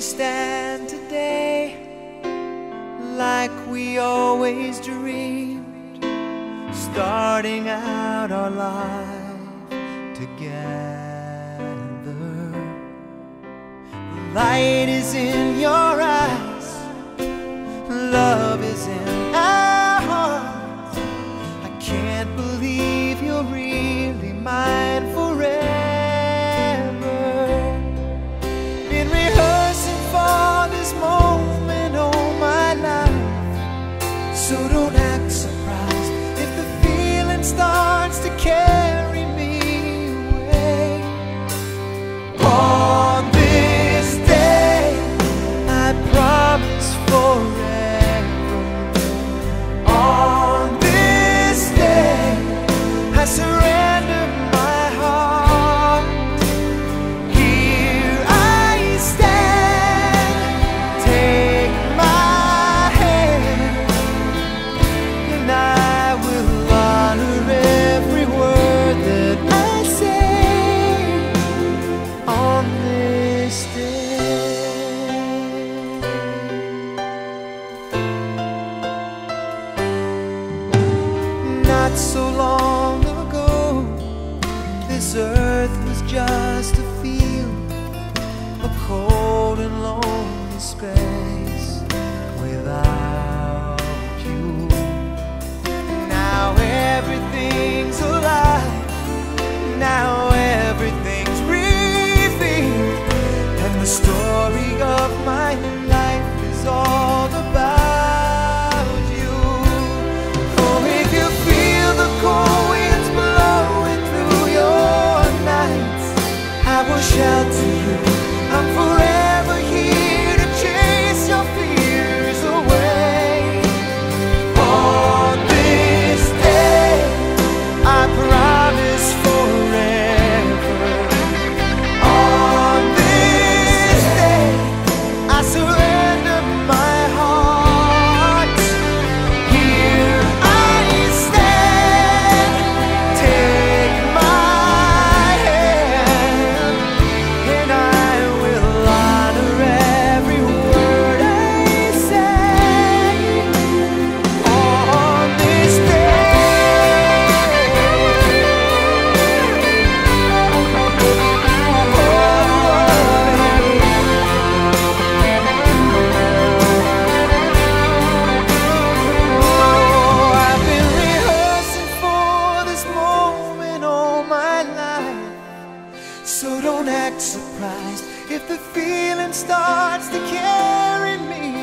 we stand today like we always dreamed, starting out our life together. The light is in your eyes, love is in this earth was just a field, a cold and lonely space without you. Now everything's alive, now everything's breathing, and the story. sąsiad act surprised if the feeling starts to carry me.